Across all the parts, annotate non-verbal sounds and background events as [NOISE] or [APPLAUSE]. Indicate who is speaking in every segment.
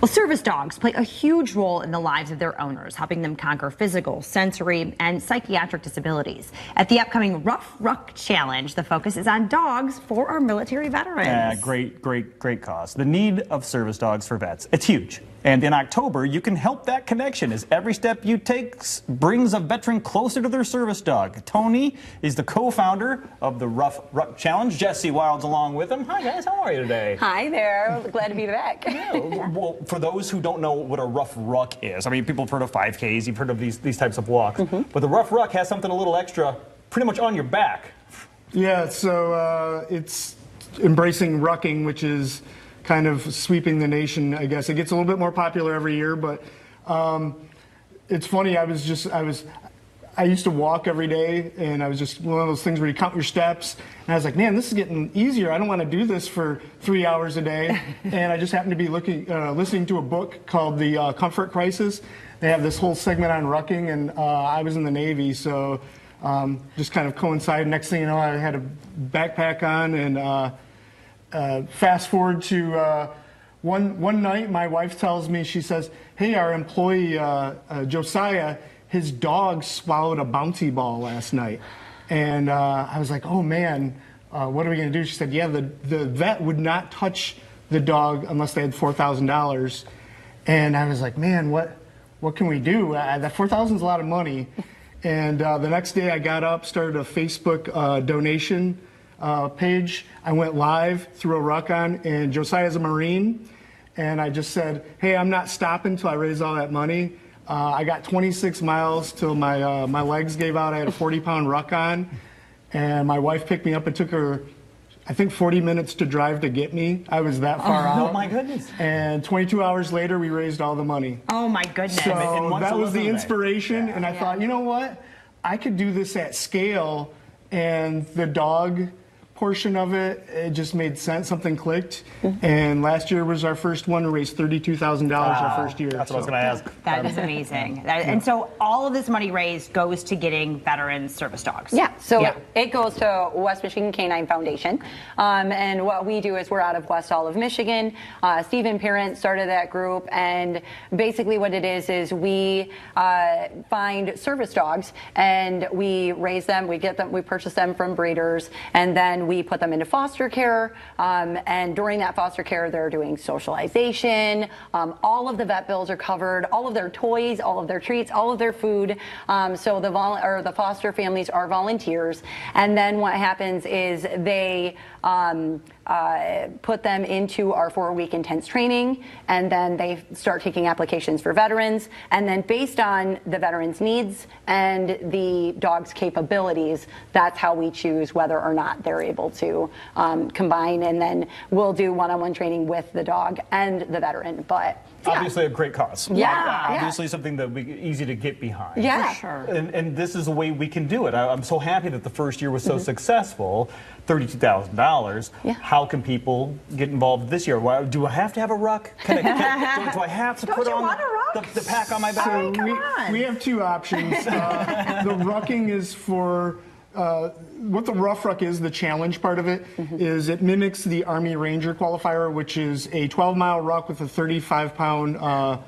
Speaker 1: Well, service dogs play a huge role in the lives of their owners, helping them conquer physical, sensory, and psychiatric disabilities. At the upcoming Ruff Ruck Challenge, the focus is on dogs for our military veterans.
Speaker 2: Yeah, great, great, great cause. The need of service dogs for vets, it's huge. And in October, you can help that connection as every step you take brings a veteran closer to their service dog. Tony is the co-founder of the Ruff Ruck Challenge. Jesse Wild's along with him. Hi, guys. How are you today?
Speaker 3: Hi there. Glad to be back.
Speaker 2: yeah, well, for those who don't know what a Ruff Ruck is, I mean, people have heard of 5Ks, you've heard of these, these types of walks, mm -hmm. but the Ruff Ruck has something a little extra pretty much on your back.
Speaker 4: Yeah, so uh, it's embracing rucking, which is kind of sweeping the nation, I guess. It gets a little bit more popular every year, but um, it's funny. I was just, I was, I used to walk every day, and I was just one of those things where you count your steps, and I was like, man, this is getting easier. I don't want to do this for three hours a day. [LAUGHS] and I just happened to be looking, uh, listening to a book called The uh, Comfort Crisis. They have this whole segment on rucking, and uh, I was in the Navy, so um, just kind of coincided. Next thing you know, I had a backpack on, and uh, uh, fast forward to uh, one, one night, my wife tells me, she says, hey, our employee, uh, uh Josiah, his dog swallowed a bouncy ball last night. And uh, I was like, oh man, uh, what are we going to do? She said, yeah, the, the vet would not touch the dog unless they had $4,000. And I was like, man, what, what can we do? that 4000 is a lot of money. And the next day I got up, started a Facebook donation uh, page. I went live through a ruck on, and Josiah's a Marine. And I just said, hey, I'm not stopping until I raise all that money. Uh, I got 26 miles till my, uh, my legs gave out. I had a 40 pound [LAUGHS] ruck on. And my wife picked me up. It took her, I think, 40 minutes to drive to get me. I was that far [LAUGHS]
Speaker 2: oh,
Speaker 4: out.
Speaker 2: Oh, my goodness.
Speaker 4: And 22 hours later, we raised all the money.
Speaker 1: Oh, my goodness.
Speaker 4: So that was the inspiration. Yeah. And I yeah. thought, you know what? I could do this at scale. And the dog portion of it, it just made sense. Something clicked. Mm-hmm. And last year was our first one to raise $32,000 wow. our first year.
Speaker 2: That's what I was going to ask.
Speaker 1: That is amazing. That, and so all of this money raised goes to getting veterans service dogs.
Speaker 3: Yeah. So yeah. it goes to West Michigan Canine Foundation. Um, and what we do is we're out of West Olive, Michigan. Uh, Stephen Parent started that group. And basically what it is is we uh, find service dogs and we raise them, we get them, we purchase them from breeders, and then we put them into foster care, um, and during that foster care, they're doing socialization. Um, all of the vet bills are covered, all of their toys, all of their treats, all of their food. Um, so the vol- or the foster families are volunteers, and then what happens is they um, uh, put them into our four-week intense training, and then they start taking applications for veterans. And then based on the veterans' needs and the dog's capabilities, that's how we choose whether or not they're able to um, combine. And then we'll do one-on-one training with the dog and the veteran. But
Speaker 2: yeah. obviously a great cause.
Speaker 3: Yeah.
Speaker 2: Obviously yeah. something that we easy to get behind.
Speaker 3: Yeah.
Speaker 1: For sure.
Speaker 2: And, and this is a way we can do it. I, am so happy that the first year was so mm -hmm. successful. $32,000.
Speaker 3: Yeah.
Speaker 2: How can people get involved this year? Why, do I have to have a ruck? Can I, can, [LAUGHS] do, do, I have to
Speaker 1: Don't
Speaker 2: put
Speaker 1: on
Speaker 2: the, the, pack on my back?
Speaker 1: So we,
Speaker 4: we, have two options. Uh, the rucking is for uh, what the Ruff Ruck is, the challenge part of it, mm -hmm. is it mimics the Army Ranger qualifier, which is a 12 mile ruck with a 35 pound uh,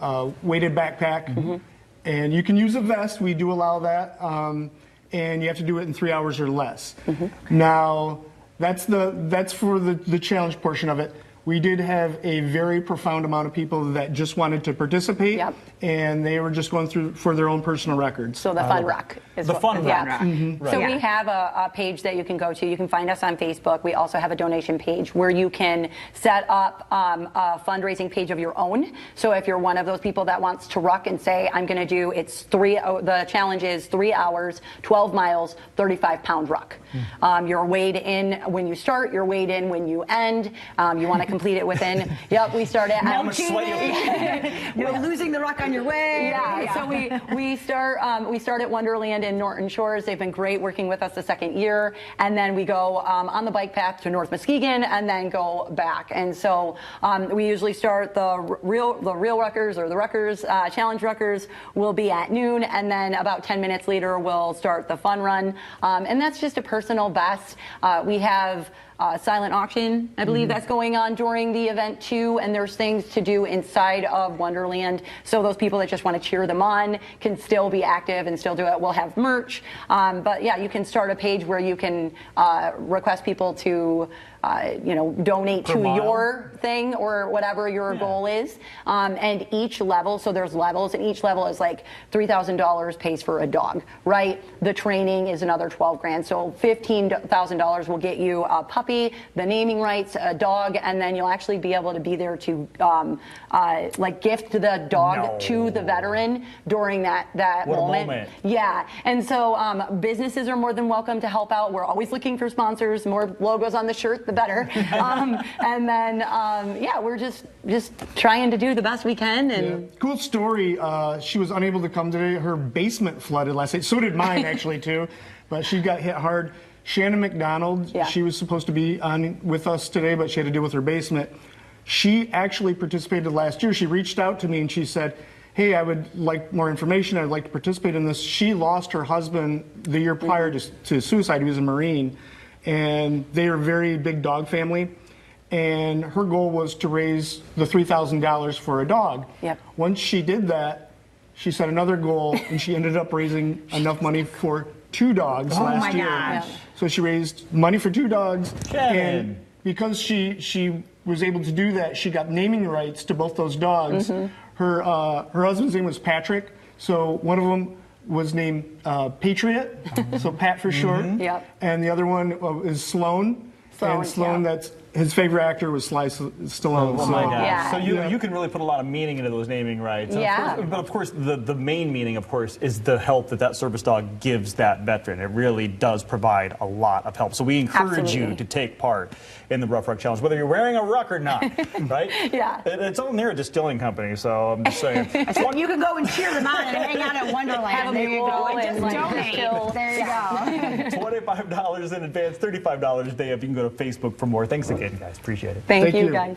Speaker 4: uh, weighted backpack. Mm -hmm. And you can use a vest, we do allow that. Um, and you have to do it in three hours or less. Mm -hmm. Now, that's, the, that's for the, the challenge portion of it we did have a very profound amount of people that just wanted to participate,
Speaker 3: yep.
Speaker 4: and they were just going through for their own personal records.
Speaker 3: So the Fun uh, Ruck
Speaker 2: is the what, Fun
Speaker 3: yeah.
Speaker 2: Ruck.
Speaker 3: Mm -hmm. right. So yeah. we have a, a, page that you can go to. You can find us on Facebook. We also have a donation page where you can set up um, a fundraising page of your own. So if you're one of those people that wants to ruck and say, I'm going to do it's three. Oh, the challenge is three hours, 12 miles, 35 pound ruck. Mm. Um, you're weighed in when you start. You're weighed in when you end. Um, you want to [LAUGHS] complete it within. Yep, we start at. [LAUGHS] [LAUGHS]
Speaker 1: You're losing the rock on your way.
Speaker 3: Yeah, yeah. [LAUGHS] so we we start um, we start at Wonderland in Norton Shores. They've been great working with us the second year, and then we go um, on the bike path to North Muskegon, and then go back. And so um, we usually start the real the real ruckers or the ruckers uh, challenge ruckers will be at noon, and then about 10 minutes later we'll start the fun run, um, and that's just a personal best. Uh, we have uh, silent auction, I believe that's going on during the event too. And there's things to do inside of Wonderland. So those people that just want to cheer them on can still be active and still do it. We'll have merch. Um, but yeah, you can start a page where you can uh, request people to, uh, you know, donate
Speaker 2: Per
Speaker 3: to
Speaker 2: mile?
Speaker 3: your thing or whatever your goal is. Um, and each level, so there's levels, and each level is like $3,000 pays for a dog, right? The training is another 12 grand. So $15,000 will get you a puppy, the naming rights, a dog, and then you'll actually be able to be there to um, uh, like gift the dog
Speaker 2: No.
Speaker 3: to the veteran during that, that moment.
Speaker 2: moment.
Speaker 3: Yeah, and so um, businesses are more than welcome to help out. We're always looking for sponsors. More logos on the shirt, the better. [LAUGHS] um, and then, um, yeah, we're just just trying to do the best we can. And
Speaker 4: Cool story. Uh, she was unable to come today. Her basement flooded last night. So did mine, [LAUGHS] actually, too. But she got hit hard. Shannon McDonald,
Speaker 3: Yeah.
Speaker 4: she was supposed to be on with us today, but she had to deal with her basement. She actually participated last year. She reached out to me and she said, Hey, I would like more information. I'd like to participate in this. She lost her husband the year prior to, to suicide. He was a Marine. And they are a very big dog family. And her goal was to raise the $3,000 for a dog.
Speaker 3: Yep.
Speaker 4: Once she did that, she set another goal and she ended up raising enough money for two dogs last
Speaker 1: my
Speaker 4: year.
Speaker 1: gosh.
Speaker 4: So she raised money for two dogs.
Speaker 2: Shannon.
Speaker 4: And because she she was able to do that, she got naming rights to both those dogs.
Speaker 3: Mm-hmm.
Speaker 4: Her uh, her husband's name was Patrick. So one of them was named uh, Patriot, [LAUGHS] so Pat for short.
Speaker 3: Yep.
Speaker 4: And the other one uh, is Sloan.
Speaker 3: Sloan,
Speaker 4: and Sloan,
Speaker 3: yeah.
Speaker 4: that's his favorite actor was Sly S- Stallone.
Speaker 2: Oh, oh
Speaker 4: so-
Speaker 2: my gosh.
Speaker 3: Yeah.
Speaker 2: So you,
Speaker 4: Yeah.
Speaker 2: you can really put a lot of meaning into those naming rights. And of
Speaker 3: Yeah.
Speaker 2: course- but of course, the, the main meaning, of course, is the help that that service dog gives that veteran. It really does provide a lot of help. So we encourage you to take part in the Ruff Ruck Challenge, whether you're wearing a ruck or not, [LAUGHS] right?
Speaker 3: Yeah.
Speaker 2: It, it's all near a distilling company, so I'm just saying. [LAUGHS]
Speaker 1: So you can go and cheer them on and hang out at Wonderland. [LAUGHS]
Speaker 3: Have a
Speaker 1: there you go.
Speaker 3: mural
Speaker 1: And
Speaker 3: and,
Speaker 1: just
Speaker 3: like,
Speaker 1: donate. There you go.
Speaker 2: $25 in advance, $35 a day if you can go to Facebook for more. Thanks again, guys. Appreciate it.
Speaker 3: thank,
Speaker 4: Thank
Speaker 3: you
Speaker 4: you.
Speaker 3: guys.